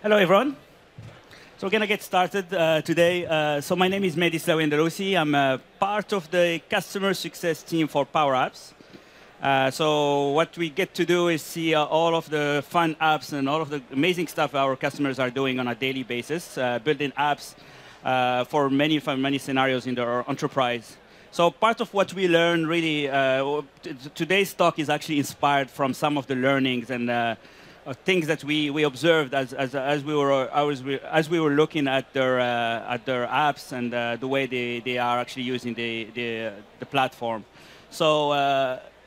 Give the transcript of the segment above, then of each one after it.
Hello, everyone. So we're going to get started uh, today. Uh, so my name is Mehdi Slaoui Andaloussi. I'm a part of the customer success team for Power Apps. Uh, so what we get to do is see uh, all of the fun apps and all of the amazing stuff our customers are doing on a daily basis, uh, building apps uh, for many, many scenarios in their enterprise. So part of what we learn really, uh, today's talk is actually inspired from some of the learnings and uh, things that we, we observed as, as, as, we were, as, we, as we were looking at their, at their apps and the way they, they are actually using the, the, the platform. So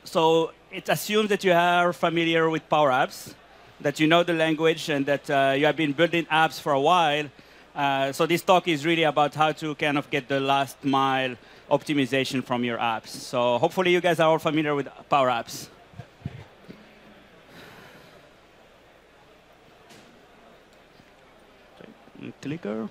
so it assumes that you are familiar with Power Apps, that you know the language, and that uh, you have been building apps for a while. Uh, so this talk is really about how to kind of get the last mile optimization from your apps. So hopefully you guys are all familiar with Power Apps. Clicker.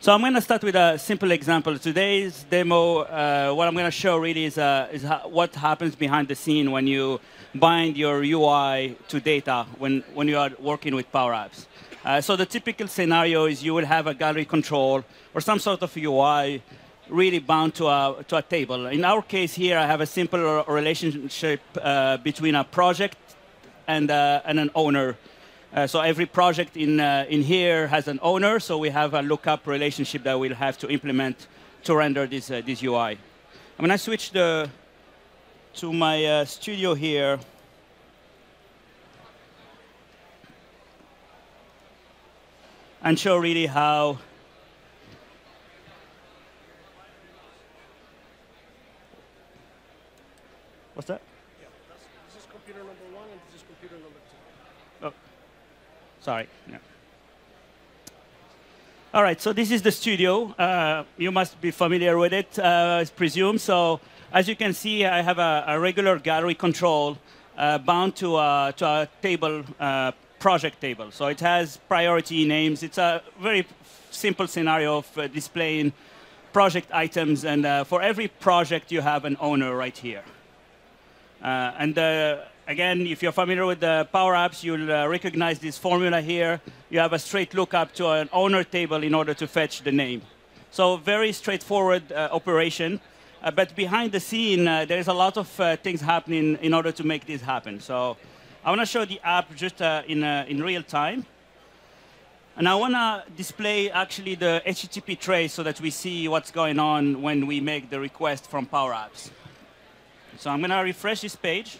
So I'm going to start with a simple example. Today's demo, uh, what I'm going to show really is, uh, is ha what happens behind the scene when you bind your UI to data when, when you are working with Power Apps. Uh, so the typical scenario is you will have a gallery control or some sort of UI really bound to a, to a table. In our case here, I have a simple relationship uh, between a project and, uh, and an owner. Uh, so every project in, uh, in here has an owner, so we have a lookup relationship that we'll have to implement to render this, uh, this UI. I'm going to switch the, to my uh, studio here. And show really how What's that? Sorry. All right, so this is the studio. Uh, you must be familiar with it, uh, I presume. So as you can see, I have a, a regular gallery control uh, bound to a, to a table, uh, project table. So it has priority names. It's a very simple scenario of uh, displaying project items. And uh, for every project, you have an owner right here. and again, if you're familiar with the Power Apps, you'll uh, recognize this formula here. You have a straight lookup to an owner table in order to fetch the name. So very straightforward uh, operation. Uh, but behind the scene, uh, there is a lot of uh, things happening in order to make this happen. So I want to show the app just uh, in, in real time. And I want to display actually the HTTP trace so that we see what's going on when we make the request from Power Apps. So I'm going to refresh this page.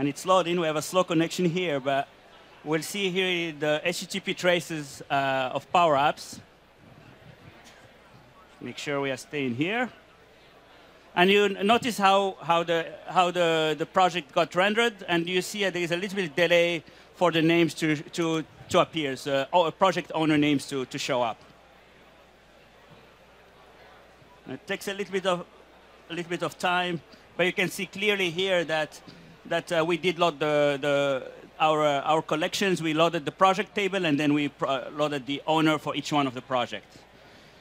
And it's loading. We have a slow connection here, but we'll see here the HTTP traces uh, of Power Apps. Make sure we are staying here. And you notice how, how, the, how the, the project got rendered, and you see there is a little bit of delay for the names to, to, to appear, so uh, project owner names to, to show up. It takes a little bit of, a little bit of time, but you can see clearly here that that uh, we did load the, the our, uh, our collections, we loaded the project table, and then we loaded the owner for each one of the projects.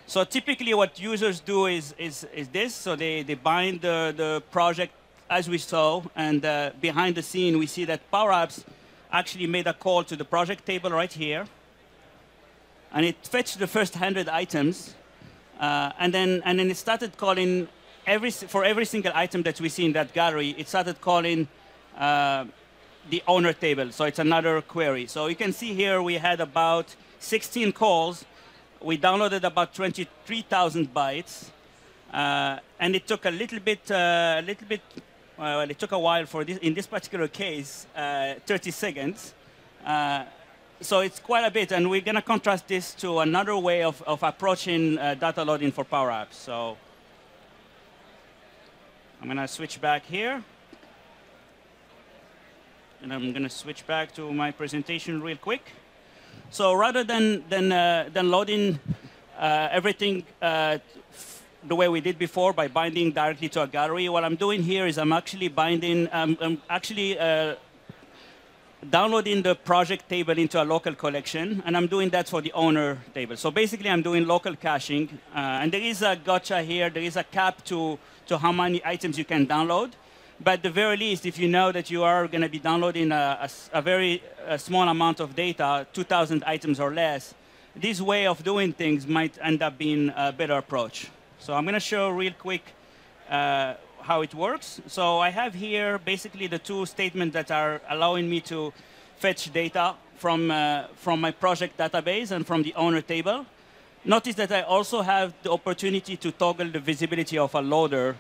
So typically what users do is, is, is this. So they, they bind the, the project as we saw, and uh, behind the scene, we see that Power Apps actually made a call to the project table right here. And it fetched the first 100 items, uh, and, then, and then it started calling every, for every single item that we see in that gallery, it started calling uh, the owner table. So it's another query. So you can see here we had about 16 calls. We downloaded about 23,000 bytes. Uh, and it took a little bit, a uh, little bit, well, it took a while for this, in this particular case, uh, 30 seconds. Uh, so it's quite a bit, and we're going to contrast this to another way of, of approaching data loading for Power Apps. So I'm going to switch back here. And I'm going to switch back to my presentation real quick. So rather than, than, uh, than loading uh, everything uh, the way we did before by binding directly to a gallery, what I'm doing here is I'm actually binding, um, I'm actually uh, downloading the project table into a local collection, and I'm doing that for the owner table. So basically, I'm doing local caching, uh, and there is a gotcha here. There is a cap to, to how many items you can download. But at the very least, if you know that you are going to be downloading a, a, a very a small amount of data, 2,000 items or less, this way of doing things might end up being a better approach. So I'm going to show real quick uh, how it works. So I have here basically the two statements that are allowing me to fetch data from, uh, from my project database and from the owner table. Notice that I also have the opportunity to toggle the visibility of a loader.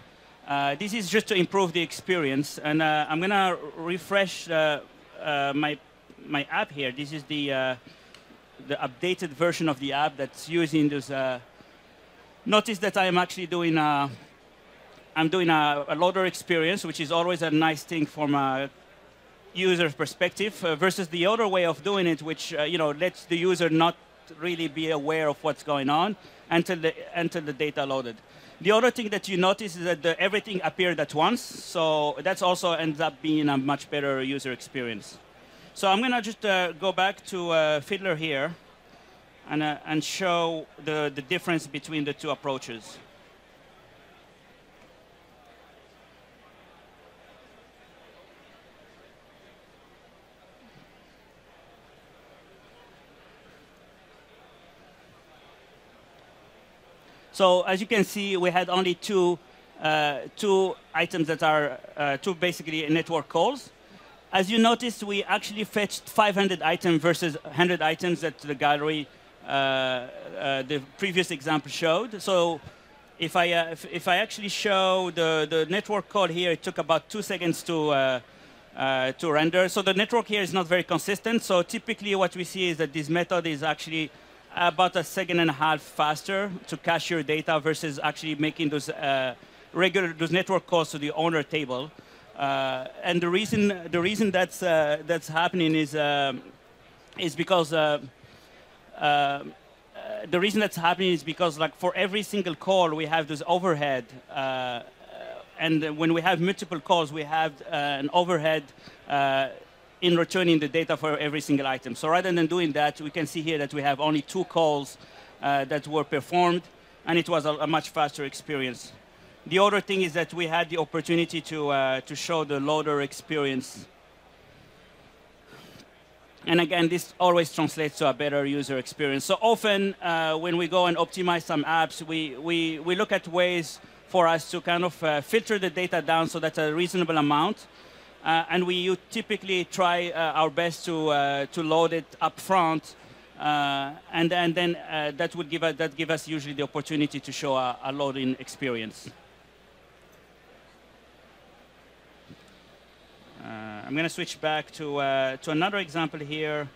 Uh, this is just to improve the experience. And uh, I'm going to refresh uh, uh, my, my app here. This is the, uh, the updated version of the app that's using this. notice that I am actually doing I'm doing a, a, loader experience, which is always a nice thing from a user's perspective, uh, versus the other way of doing it, which uh, you know lets the user not really be aware of what's going on until the, until the data loaded. The other thing that you notice is that the, everything appeared at once, so that's also ends up being a much better user experience. So I'm going to just uh, go back to uh, Fiddler here and, uh, and show the, the difference between the two approaches. So as you can see, we had only two, uh, two items that are uh, two basically network calls. As you noticed, we actually fetched 500 items versus 100 items that the gallery, uh, uh, the previous example showed. So if I, uh, if, if, I actually show the, the network call here, it took about two seconds to, uh, to render. So the network here is not very consistent. So typically what we see is that this method is actually about a second and a half faster to cache your data versus actually making those uh, regular those network calls to the owner table. Uh, and the reason the reason that's uh, that's happening is um, is because uh, uh, the reason that's happening is because like for every single call we have this overhead uh, and when we have multiple calls we have an overhead in returning the data for every single item. So rather than doing that, we can see here that we have only two calls uh, that were performed, and it was a, a, much faster experience. The other thing is that we had the opportunity to, uh, to show the loader experience. And again, this always translates to a better user experience. So often, uh, when we go and optimize some apps, we, we, we look at ways for us to kind of uh, filter the data down so that's a reasonable amount uh, and we typically try uh, our best to, uh, to load it up front. Uh, and, and then that would give us, that give us usually the opportunity to show a, a loading experience. I'm going to switch back to, to another example here.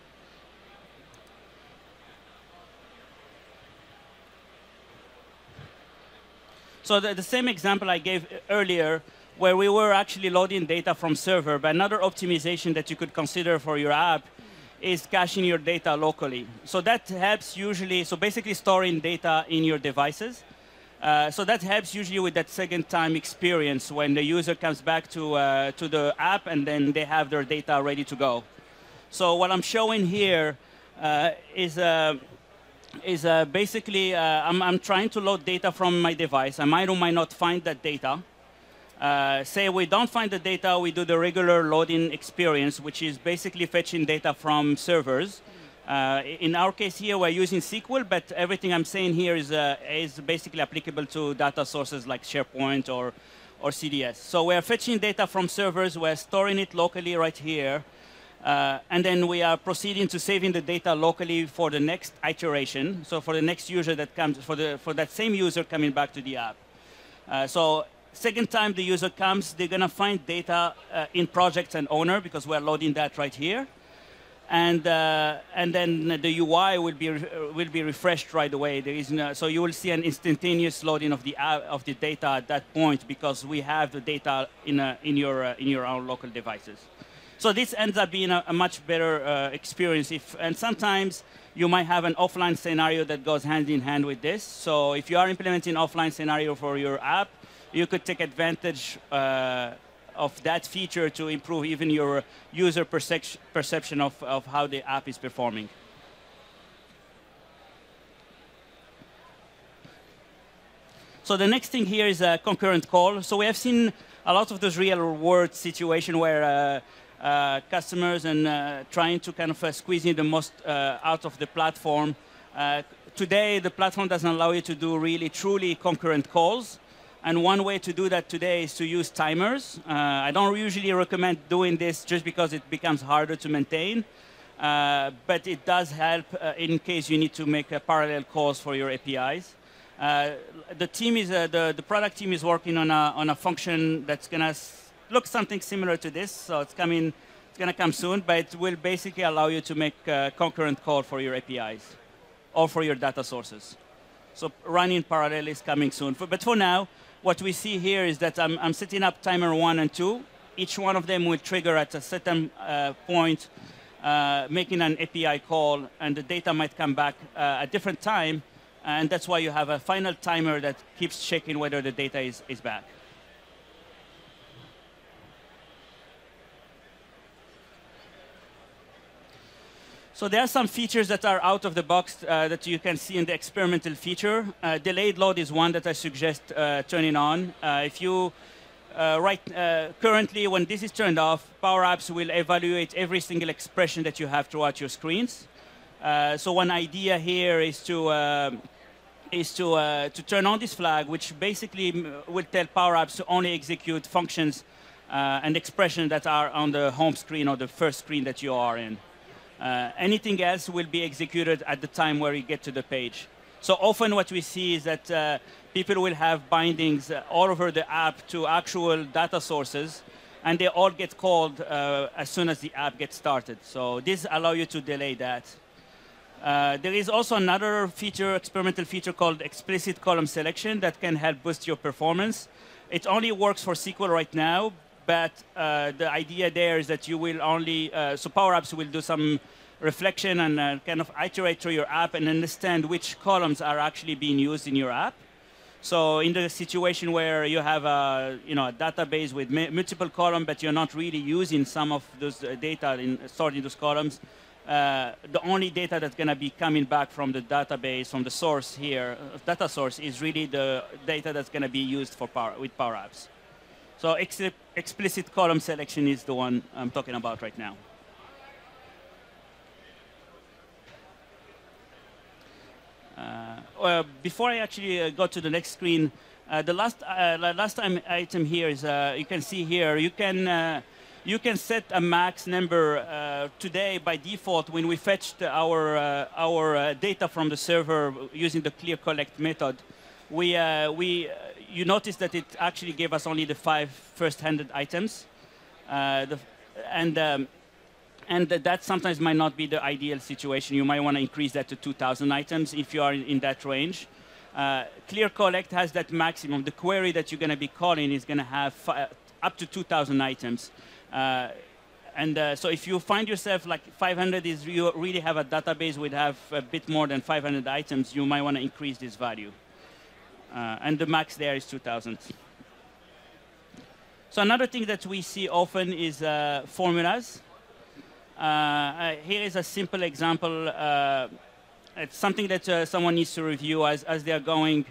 So the, the same example I gave earlier, where we were actually loading data from server. But another optimization that you could consider for your app is caching your data locally. So that helps usually, so basically storing data in your devices. Uh, so that helps usually with that second time experience when the user comes back to, uh, to the app and then they have their data ready to go. So what I'm showing here uh, is, uh, is uh, basically, uh, I'm, I'm trying to load data from my device. I might or might not find that data. Uh, say we don't find the data, we do the regular loading experience, which is basically fetching data from servers. Uh, in our case here, we're using SQL, but everything I'm saying here is, uh, is basically applicable to data sources like SharePoint or, or CDS. So we're fetching data from servers, we're storing it locally right here, uh, and then we are proceeding to saving the data locally for the next iteration, so for the next user that comes, for, the, for that same user coming back to the app. Uh, so Second time the user comes, they're going to find data uh, in projects and owner because we're loading that right here. And, uh, and then the UI will be, will be refreshed right away. There is no, so you will see an instantaneous loading of the, of the data at that point because we have the data in, a, in, your, uh, in your own local devices. So this ends up being a, a much better uh, experience. If, and sometimes you might have an offline scenario that goes hand in hand with this. So if you are implementing offline scenario for your app, you could take advantage uh, of that feature to improve even your user perception of, of how the app is performing. So the next thing here is a concurrent call. So we have seen a lot of those real world situation where uh, uh, customers and uh, trying to kind of uh, squeeze in the most uh, out of the platform. Today, the platform doesn't allow you to do really truly concurrent calls. And one way to do that today is to use timers. I don't usually recommend doing this just because it becomes harder to maintain. but it does help in case you need to make a parallel calls for your APIs. Uh, the team is uh, the the product team is working on a on a function that's gonna look something similar to this. So it's coming, it's gonna come soon, but it will basically allow you to make a concurrent call for your APIs or for your data sources. So running parallel is coming soon. For, but for now, what we see here is that I'm, I'm setting up timer one and two. Each one of them will trigger at a certain uh, point, uh, making an API call, and the data might come back uh, at a different time and that's why you have a final timer that keeps checking whether the data is, is back. So there are some features that are out of the box uh, that you can see in the experimental feature. Uh, delayed load is one that I suggest uh, turning on. Uh, if you uh, right uh, currently, when this is turned off, Power Apps will evaluate every single expression that you have throughout your screens. so one idea here is to is to, to turn on this flag, which basically will tell Power Apps to only execute functions and expressions that are on the home screen or the first screen that you are in. Uh, anything else will be executed at the time where you get to the page. So often what we see is that uh, people will have bindings uh, all over the app to actual data sources, and they all get called uh, as soon as the app gets started. So this allows you to delay that. Uh, there is also another feature, experimental feature called explicit column selection that can help boost your performance. It only works for SQL right now, but uh, the idea there is that you will only, uh, so Power Apps will do some reflection and uh, kind of iterate through your app and understand which columns are actually being used in your app. So in the situation where you have a, you know, a database with multiple columns, but you're not really using some of those uh, data in, stored in those columns, uh, the only data that's going to be coming back from the database, from the source here, uh, data source, is really the data that's going to be used for power, with Power Apps. So ex explicit column selection is the one I'm talking about right now. Uh, well, before I actually uh, go to the next screen, uh, the last uh, last time item here is you can see here you can you can set a max number uh, today by default when we fetched our, uh, our uh, data from the server using the clear collect method. We, uh, we, uh, you notice that it actually gave us only the five first-handed items. Uh, the, and, um, and that sometimes might not be the ideal situation. You might want to increase that to 2,000 items if you are in, in that range. clear collect has that maximum. The query that you're going to be calling is going to have up to 2,000 items. Uh, and uh, so if you find yourself like 500 is you really have a database would have a bit more than 500 items, you might want to increase this value. Uh, and the max there is 2,000. So another thing that we see often is uh, formulas. Uh, uh, here is a simple example. it's something that someone needs to review as, as they are going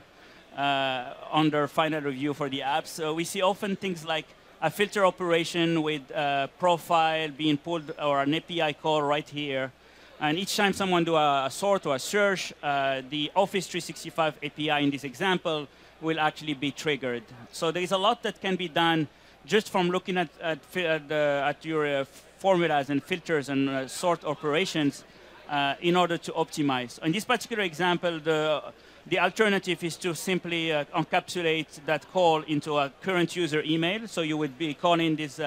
on their final review for the apps. So we see often things like a filter operation with a profile being pulled or an API call right here. And each time someone do a, sort or a search, uh, the Office 365 API in this example will actually be triggered. So there is a lot that can be done just from looking at, at, at, at your uh, formulas and filters and uh, sort operations uh, in order to optimize. In this particular example, the the alternative is to simply uh, encapsulate that call into a current user email. So you would be calling this,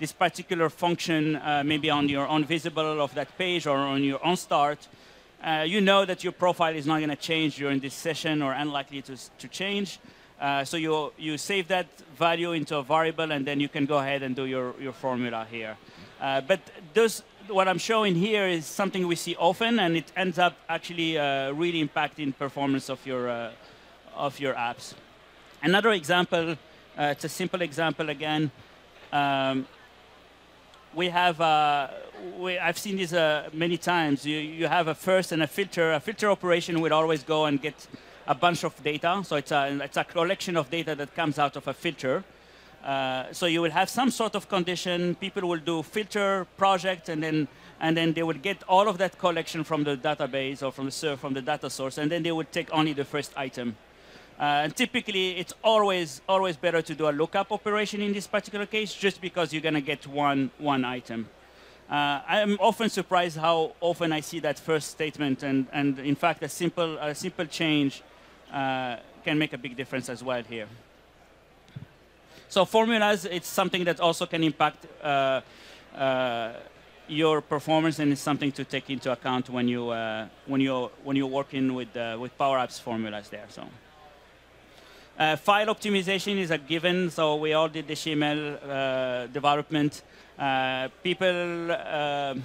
this particular function uh, maybe on your OnVisible of that page or on your OnStart. Uh, you know that your profile is not going to change during this session or unlikely to, to change. Uh, so you, you save that value into a variable and then you can go ahead and do your, your formula here. Uh, but those what I'm showing here is something we see often, and it ends up actually uh, really impacting performance of your uh, of your apps. Another example, uh, it's a simple example again. um, we have, uh, we, I've seen this uh, many times. You, you have a first and a filter. A filter operation will always go and get a bunch of data. So it's a, it's a collection of data that comes out of a filter. Uh, so you will have some sort of condition. People will do filter project, and then and then they will get all of that collection from the database or from the server, from the data source, and then they would take only the first item. Uh, and typically, it's always always better to do a lookup operation in this particular case, just because you're going to get one one item. Uh, I'm often surprised how often I see that first statement, and, and in fact, a simple a simple change uh, can make a big difference as well here. So formulas, it's something that also can impact uh, uh, your performance, and it's something to take into account when you uh, when you when you're working with with Power Apps formulas there. So. Uh, file optimization is a given, so we all did the HTML uh, development. Uh, people um,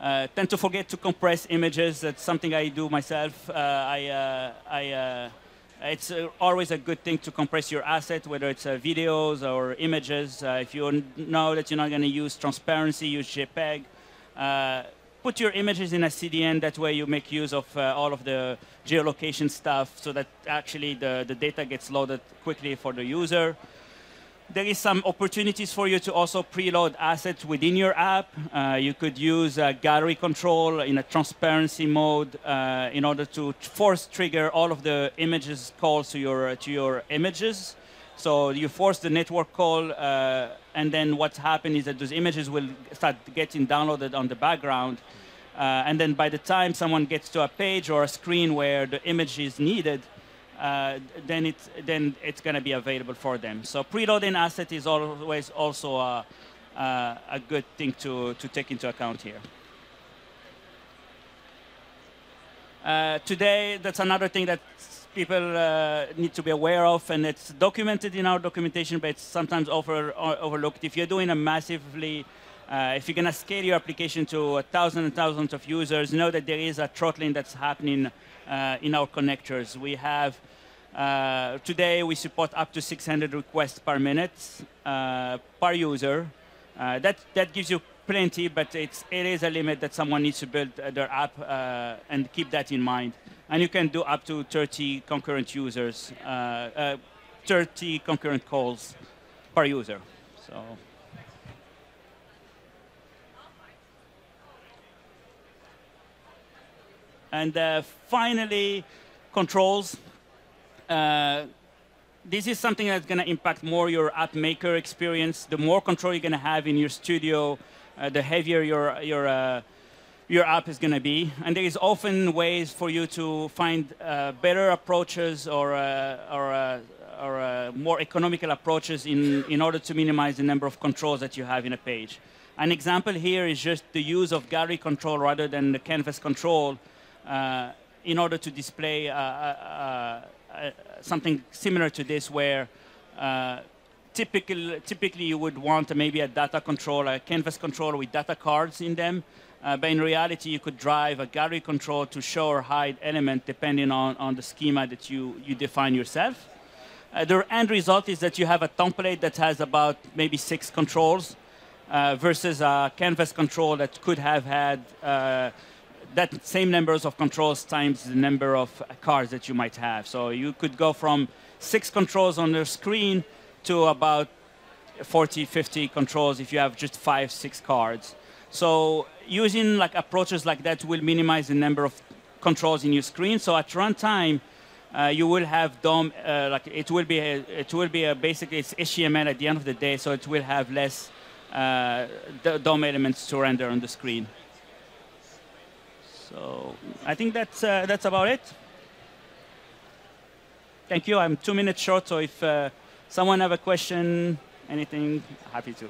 uh, tend to forget to compress images. That's something I do myself. Uh, I, uh, I, it's always a good thing to compress your asset, whether it's videos or images. if you know that you're not going to use transparency, use JPEG put your images in a CDN. That way you make use of uh, all of the geolocation stuff so that actually the, the data gets loaded quickly for the user. There is some opportunities for you to also preload assets within your app. Uh, you could use uh, gallery control in a transparency mode uh, in order to force trigger all of the images calls to your, to your images. So you force the network call, uh, and then what's happened is that those images will start getting downloaded on the background. Uh, and then by the time someone gets to a page or a screen where the image is needed, uh, then it's then it's going to be available for them. So preloading asset is always also a, a, a good thing to to take into account here. Uh, today, that's another thing that people uh, need to be aware of, and it's documented in our documentation, but it's sometimes over, overlooked. If you're doing a massively, uh, if you're going to scale your application to thousands and thousands of users, know that there is a throttling that's happening uh, in our connectors. We have, uh, today we support up to 600 requests per minute uh, per user. Uh, that, that gives you plenty, but it's, it is a limit that someone needs to build their app and keep that in mind and you can do up to 30 concurrent users, uh, uh, 30 concurrent calls per user. So. And uh, finally, controls. Uh, this is something that's going to impact more your app maker experience. The more control you're going to have in your studio, uh, the heavier your, your uh, your app is going to be. And there is often ways for you to find uh, better approaches or, uh, or, uh, or uh, more economical approaches in, in order to minimize the number of controls that you have in a page. An example here is just the use of gallery control rather than the canvas control uh, in order to display uh, something similar to this where typical, typically you would want maybe a data control, a canvas control with data cards in them. Uh, but in reality, you could drive a gallery control to show or hide element depending on, on the schema that you, you define yourself. Uh, the end result is that you have a template that has about maybe six controls uh, versus a canvas control that could have had uh, that same numbers of controls times the number of cards that you might have. So you could go from six controls on the screen to about 40, 50 controls if you have just five, six cards. So using like approaches like that will minimize the number of controls in your screen. So at runtime, uh, you will have DOM, uh, like it will be, a, it will be a basically it's HTML at the end of the day, so it will have less uh, DOM elements to render on the screen. So I think that's, uh, that's about it. Thank you. I'm two minutes short, so if uh, someone have a question, anything, happy to.